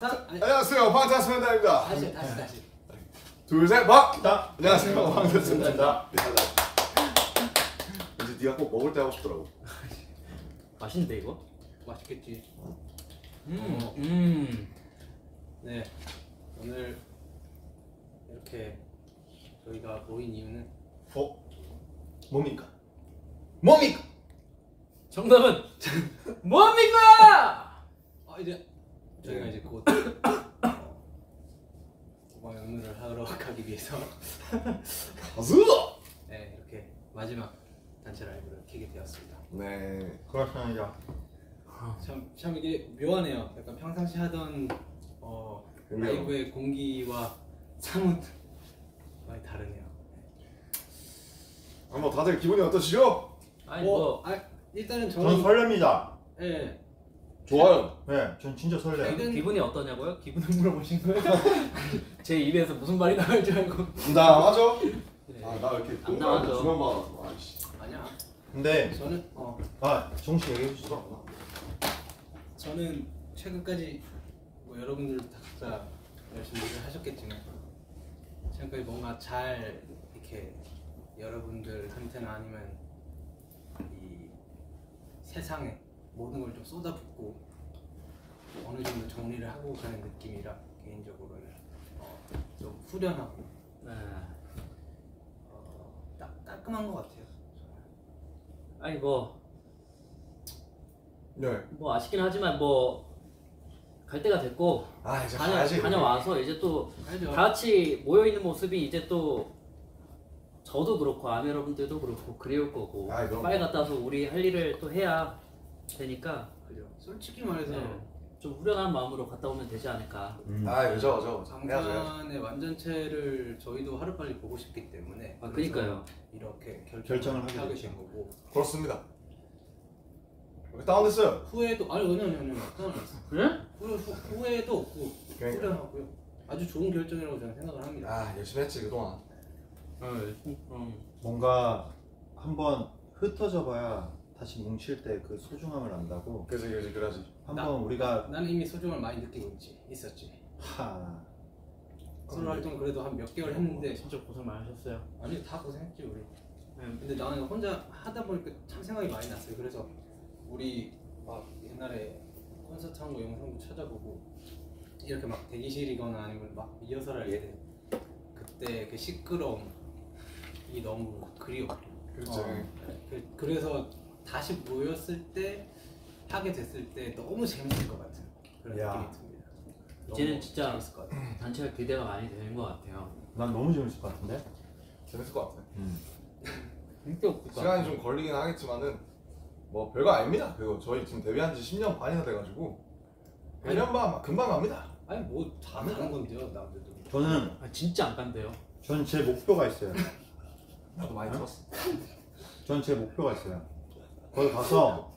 자, 안녕하세요 방탄소년단입니다 다시 다시 다시. 둘셋 막! 다 안녕하세요 방탄소년단입니다 왠지 네가 꼭 먹을 때 하고 싶더라고 맛있는데 이거? 맛있겠지. 음, 어. 음. 네. 오늘 이렇게 저희가 모인 이유는 어? 뭡니까? 뭡니까? 정답은 뭡니까? 아 이제 저희가 네. 이제 곧 어, 고방 연주를 하러 가기 위해서 가수! 네 이렇게 마지막 단체 라이브를 키게 되었습니다. 네 그렇습니다. 참, 참 이게 묘하네요. 약간 평상시 하던 어. 라이브의 공기와 사뭇 많이 다르네요. 한번 다들 기분이 어떠시죠? 아니 뭐 아, 일단은 저는 저는 설렙니다. 예, 좋아요 네, 전 진짜 설레요. 이건- 기분이 어떠냐고요? 기분을 물어보신 거예요? 제 입에서 무슨 말이 나올 줄 알고 담담하죠? 네. 아나 이렇게 담담하죠. 주면 봐가지고 아이씨 아니야. 근데 저는 어 아 정씨 얘기해 주시죠. 저는 최근까지 뭐 여러분들 다 각자 열심히 일을 하셨겠지만 지금까지 뭔가 잘 이렇게 여러분들한테나 아니면 이 세상에 모든 걸 좀 쏟아붓고 어느 정도 정리를 하고 가는 느낌이라 개인적으로는 어, 좀 후련하고 네. 어, 따, 깔끔한 것 같아요. 아니 뭐 네. 뭐 아쉽긴 하지만 뭐 갈 때가 됐고 아 이제 다녀 가야지 다녀와서 이제 또 다? 같이 모여 있는 모습이 이제 또 저도 그렇고 아미 여러분들도 그렇고 그리울 거고 그럼. 빨리 갔다 와서 우리 할 일을 또 해야 되니까 그죠? 솔직히 말해서 네. 좀 후련한 마음으로 갔다 오면 되지 않을까. 음. 아 그죠 그죠 해야죠 해야죠 방탄의 완전체를 저희도 하루 빨리 보고 싶기 때문에 아 그니까요. 이렇게 결정을, 결정을 하게. 된 거고 그렇습니다 다운됐어요 후회도 아니 아니 아니 아니 다운했어 응? 후회, 후, 후회도 없고 그러니까. 후련하고요 아주 좋은 결정이라고 저는 생각을 합니다 아 열심히 했지 그동안 음. 뭔가 한번 흩어져봐야 다시 뭉칠 때 그 소중함을 안다고. 그지 그지 그러지. 한번 우리가 나는 이미 소중함을 많이 느끼고 있지 있었지. 하. 솔로 활동 그래도 한 몇 개월 했는데 진짜 고생 많으셨어요. 아니 다 고생했지 우리. 네. 근데 나는 혼자 하다 보니까 참 생각이 많이 났어요. 그래서 우리 막 옛날에 콘서트 한 거 영상도 찾아보고 이렇게 막 대기실이거나 아니면 막 리허설할 때 그때 그 시끄러움이 너무 그리워 그렇지 어, 그- 그래서 다시 모였을 때 하게 됐을 때 너무 재밌을 것 같은 그런 야. 느낌이 듭니다 이제는 진짜 재밌을 것 같아요 단체가 기대가 많이 되는 것 같아요. 난 너무 재밌을 것 같은데. 재밌을 것 같아 음. 진짜 것 시간이 같아요. 좀 걸리긴 하겠지만은 뭐 별거 아닙니다 그거 저희 지금 데뷔한 지 10년 반이나 돼가지고 1년 반 금방 갑니다 아니 뭐다 다른 건데요 남들도 저는 아, 진짜 안 간대요. 전제 목표가 있어요. 나도 많이 들었어 전제 목표가 있어요. 거기 가서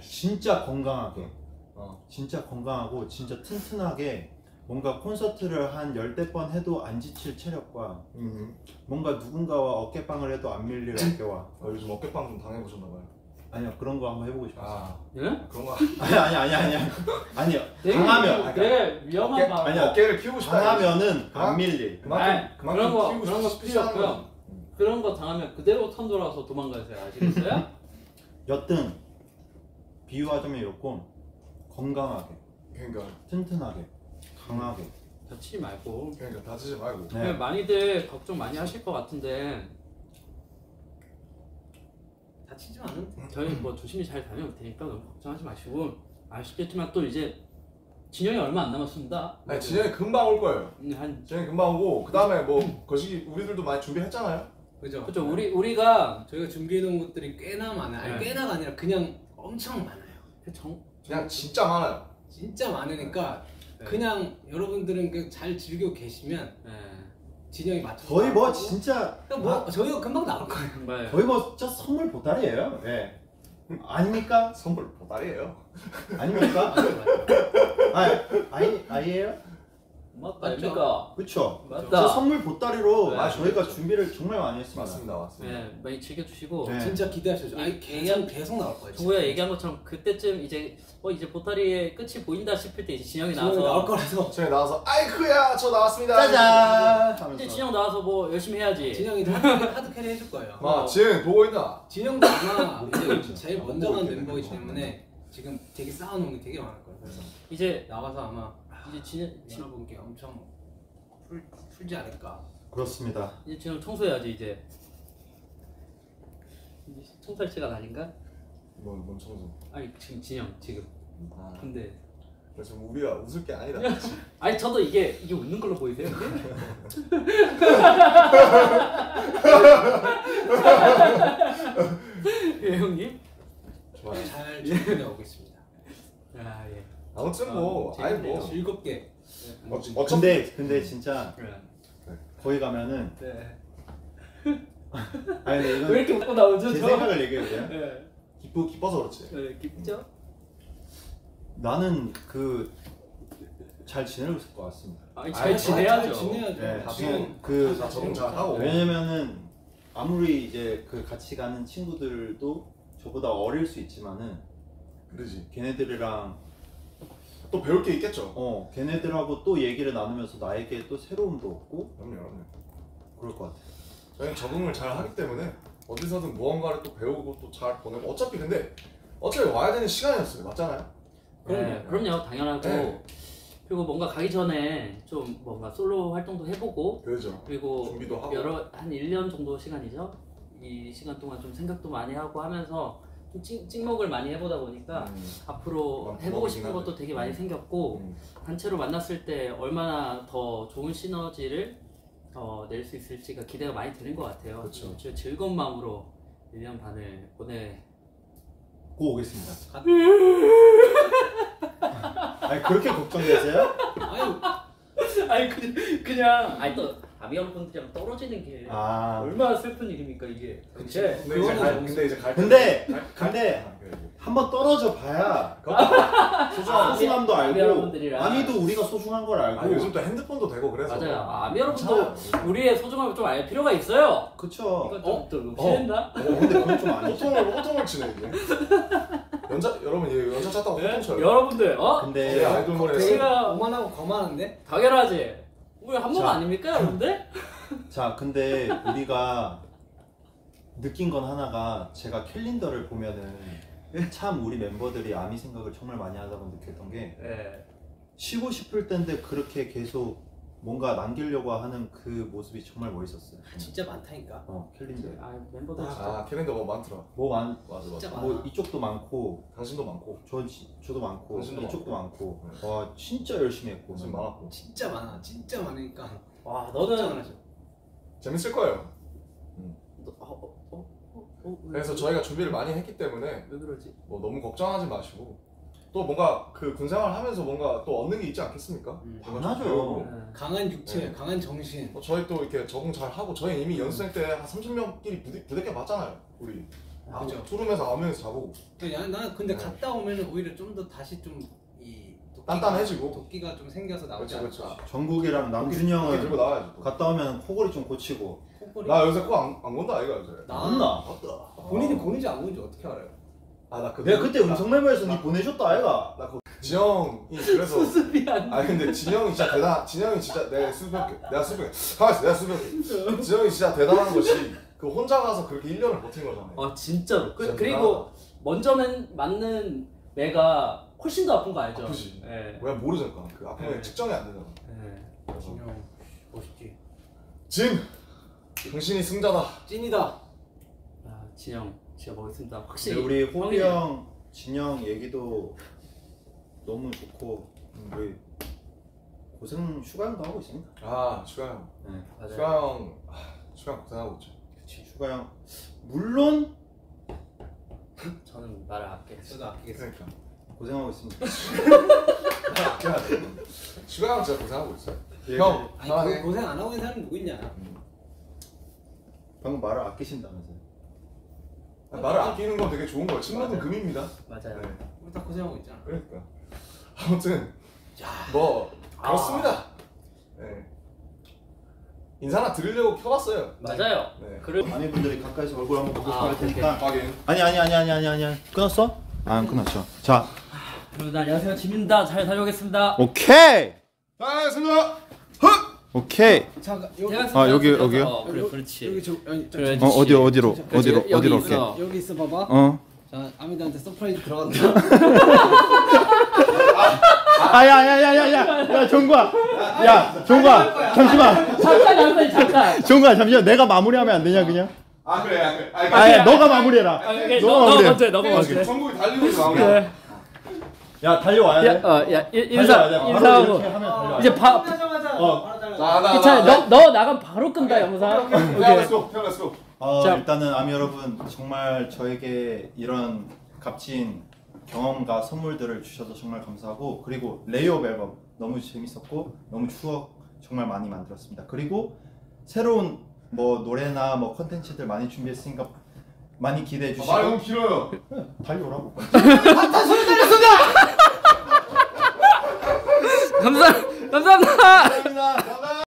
진짜 건강하게, 어. 진짜 건강하고 진짜 튼튼하게 뭔가 콘서트를 한 열대 번 해도 안 지칠 체력과 음. 뭔가 누군가와 어깨빵을 해도 안 밀릴 어깨와 아, 요즘 어깨빵 좀 당해보셨나봐요 아니요 그런 거 한번 해보고 싶었어요. 아 예? 그런 거 아니 아니 아니 아니 아니요 강하면 되게 위험한 어깨, 말. 아니야. 어깨를 키우고 싶다 강하면은 강하- 안 밀릴. 그만큼 아니, 그만큼 그런 거 키우고 그런 거 필요 없고요. 그런 거 당하면 그대로 턴 돌아와서 도망가세요. 아시겠어요? 여튼 비유하자면 이렇고 건강하게, 그러니까 튼튼하게, 강하게. 다치지 말고. 그러니까 다치지 말고 네. 많이들 걱정 많이 하실 것 같은데 다치지 돼 저희 뭐 조심히 잘 다녀올 테니까 너무 걱정하지 마시고 아쉽겠지만 또 이제 진영이 얼마 안 남았습니다. 아니 진영이 금방 올 거예요 음, 한 진영이 금방 오고 그 다음에 뭐 거시기 우리들도 많이 준비했잖아요 그죠? 그죠 우리 우리가 저희가 준비해 놓은 것들이 꽤나 많아요. 아니 네. 꽤나가 아니라 그냥 엄청 많아요. 그 정, 그냥 진짜 많아요 진짜 많으니까 네. 그냥 여러분들은 그잘 즐기고 계시면 네. 진영이 맞춰. 거의 뭐 진짜 뭐 저희가 금방 나올 거예요. 정말 거의 뭐 진짜 선물 보따리예요. 예. 아닙니까? 선물 보따리예요 아닙니까? 아, 아이 아이예요? 맞다 맞죠? 아닙니까? 그쵸? 맞다. 선물 보따리로 네, 아, 저희가 그렇죠. 준비를 정말 많이 했습니다. 맞습니다, 맞습니다. 네 많이 즐겨주시고 네. 진짜 기대하셔죠. 아니 얘- 계속 계속 나올 거예요. 정우야 얘기한 것처럼 그때쯤 이제 어 이제 보따리의 끝이 보인다 싶을 때 이제 진 형이 진 형이 나와서 나올 거라서 저희 나와서 아이쿠야 저 나왔습니다. 짜잔! 이제 진 형 나와서 뭐 열심히 해야지. 진 형이 hard, hard carry 해줄 거예요. 아 진 형 보고 있나? 진 형도 아마 이제. 제일 안 먼저 간. 멤버이기 때문에 지금 되게 쌓아놓은 게 되게 많을 거예요. 그래서 이제 나와서 아마 이제 진 형 진- 여러분께 엄청 풀, 풀지 않을까. 그렇습니다. 이제 진 형 청소해야지 이제. 이제 청소할 시간 아닌가? 뭔, 뭔 청소? 아니 지금 진영 지금. 아, 근데 그래서 우리가 웃을 게 아니다. 아니 저도 이게 이게 웃는 걸로 보이세요? 예 형님? 좋아요. 잘 준비해 오겠습니다. 아. 아무튼 뭐, 아, 아니 재밌네요. 뭐, 즐겁게. 어, 어차피 근데 근데 진짜 네. 거기 가면은 네. 아니 근데 왜 이건 이렇게 웃고 나오죠? 제 저? 생각을 얘기해도 돼요? 네. 기쁘 기뻐서 그렇지. 네, 기쁘죠? 나는 그 잘 지내고 있을 것 같습니다. 아니 잘잘 지내야죠. 잘 지내야죠. 네, 지금 지금 그다 적응 잘 하고. 왜냐면은 아무리 이제 그 같이 가는 친구들도 저보다 어릴 수 있지만은 그러지. 걔네들이랑 또 배울 게 있겠죠. 어 걔네들하고 또 얘기를 나누면서 나에게 또 새로움도 얻고 그럼요, 그럼요. 그럴 것 같아요. 저희는 적응을 잘 하기 때문에 어디서든 무언가를 또 배우고 또 잘 보내고 어차피 근데 어차피 와야 되는 시간이었어요. 맞잖아요. 네, 그럼요, 당연하고 네. 그리고 뭔가 가기 전에 좀 뭔가 솔로 활동도 해보고 그렇죠. 그리고 준비도 하고. 여러 한 1년 정도 시간이죠. 이 시간 동안 좀 생각도 많이 하고 하면서 좀 찍, 찍먹을 많이 해보다 보니까 음, 앞으로 해보고 싶은 것도. 되게 많이 생겼고 음. 단체로 만났을 때 얼마나 더 좋은 시너지를 어, 낼 수 있을지가 기대가 많이 되는 것 같아요. 저 즐거운 마음으로 1년 반을 보내. 고 오겠습니다. 아니 그렇게 걱정되세요? 아유 아니 그냥 그냥 아니 또 아미언 분들이랑 떨어지는 게 아 얼마나 슬픈 일입니까 이게. 그치. 근데 근데 이제 갈 근데 이제 갈 근데 갈- 갈- 근데. 한번 떨어져 봐야 소중한 소중함도 알고 여러분들이랑. 아미도 우리가 소중한 걸 알고 아 요즘 또 핸드폰도 되고 그래서 맞아요. 아미 여러분도. 우리의 소중함을 좀 알 필요가 있어요. 그쵸 이건 어? 좀, 좀 싫은다. 어 근데 그건 좀 아니지 호통을 호통을 치네 이게. 연자 여러분 얘 연자 찼다고 호통 네? 쳐요. 여러분들 어? 근데 제 아이돌물에 되게 제가- 오만하고 거만한데? 당연하지. 우리 한번 자. 아닙니까 여러분들? 자 근데 우리가 느낀 건 하나가 제가 캘린더를 보면은 참 우리 멤버들이 아미 생각을 정말 많이 하다고 느꼈던 게 네. 쉬고 싶을 텐데 그렇게 계속 뭔가 남기려고 하는 그 모습이 정말 멋있었어요 진짜 많다니까. 어 캘린더 아 멤버들 진짜. 아 캘린더 뭐 많더라. 뭐 많, 맞아 진짜 맞아. 많아. 뭐 이쪽도 많고 당신도 많고 저, 지- 저도 많고 당신도 이쪽도 많고 네. 와 진짜 열심히 했고 당신 많았고 진짜 많아. 진짜 많으니까. 와 진짜 너는 많아져. 재밌을 거예요. 너- 어, 어, 어, 어, 어, 왜- 그래서 저희가 준비를 많이 했기 때문에 왜 그러지? 뭐 너무 걱정하지 마시고 또 뭔가 그 군생활 하면서 뭔가 또 얻는 게 있지 않겠습니까? 음. 뭔가 좀 당연하죠. 배우고. 네. 강한 육체, 네. 강한 정신. 뭐 저희 또 이렇게 적응 잘 하고 저희 이미 연습생 때 한 30명끼리 부대, 부대껴 봤잖아요. 우리 아, 그죠. 투룸에서 9명이서 자고 야, 나 근데 네. 갔다 오면 오히려 좀 더 다시 좀이 단단해지고. 도끼가 좀 생겨서 나오지 그렇죠, 않을까. 정국이랑 남준이 이렇게 형은 들고 나와야지 또. 갔다 오면 코골이 좀 고치고 콧볼이. 나 요새 코안 안 건다 아이가 요새. 나- 맞나? 본인이 고는지 안 고는지 어떻게 알아요? 아나 그 내가 그때 음성 메모에서 니 보내줬다 아이가 나그 지영이 그래서 수습이 안 아 근데 진영이 진짜 대단. 진영이 진짜 내가 수습할게. 내가 수습할게. 가만있어. 내가 수습할게. 진영이 진짜 대단한 것이 그 혼자 가서 그렇게 1년을 버틴 거잖아요. 아 진짜로. 그, 진짜 그리고 먼저는 맞는 내가 훨씬 더 아픈 거 알죠? 아프지. 네. 왜 모르잖아. 그 아픈 게 네. 측정이 안 되잖아. 네. 그래서 진 형 멋있지. 진 당신이 승자다. 찐이다. 아 진 형 근데 확실히 우리 호비 형이네. 형, 진 형 얘기도 너무 좋고 우리 고생 슈가 형도 하고 있습니다 아 슈가 형. 네. 맞아요. 슈가 형. 아, 슈가 형 고생하고 있죠. 그치 슈가 형 물론 저는 말을 아끼겠습니다. 저도 아끼겠습니다. 그러니까. 고생하고 있습니다. 슈가 형 진짜 고생하고 있어요. 예, 형. 아니 사랑해. 그 고생 안 하고 있는 사람이 누구 있냐? 방금 말을 아끼신다면서요 말을 아끼는 건 되게 좋은 거예요. 친구는 맞아요. 금입니다. 맞아요. 네. 우리 다 고생하고 있잖아. 그러니까. 아무튼 야, 뭐 그렇습니다. 인사나 드리려고 켜봤어요. 맞아요. 네. 그래. 아미분들이 가까이서 얼굴 한번 보고 아, 할 테니까 확인. 아니 아니 아니 아니 아니 아니 끊었어? 아, 안 끊었죠 자 여러분 안녕하세요 지민다 잘 다녀오겠습니다. 오케이 자, 알겠습니다. 오케이 잠깐 아, 여기, 여기요? 어, 그래 그렇지. 여기 저 아니 저, 그래, 어 어디 어디로 그렇지, 어디로 여기 어디로 있어. 올게 여기 있어 봐봐. 어 자 아미들한테 surprise 들어간다. 아야야야야야 야 정국아 야 정국아 잠시만 잠깐 잠깐 잠깐. 정국아 잠시만 내가 마무리하면 안 되냐 그냥 아 그래, 아 그래. 아니, 아야 너가 마무리해라 아, 오케이, 너가 너, 너 마무리해. 먼저 해, 너가 먼저 해. 정국이 달리고 있어. 그래. 야 달려와야 야, 돼 어, 야, 일- 인사, 달려와야 돼. 바로 인사하고. 이렇게 하면 달려와야 돼. 이제 바, 어. 자, 나, 나, 괜찮아. 나. 너, 너 나가면 바로 끈다, 영상. 야, 오케이. Let's go. 야, let's go. 어, 자. 일단은 아미 여러분 정말 저에게 이런 값진 경험과 선물들을 주셔서 정말 감사하고 그리고 Layover 앨범 너무 재밌었고 너무 추억 정말 많이 만들었습니다. 그리고 새로운 뭐 노래나 뭐 컨텐츠들 많이 준비했으니까 많이 기대해 주시고 말 너무 길어요. 달려오라고. 감사, 감사합니다. 감사합니다.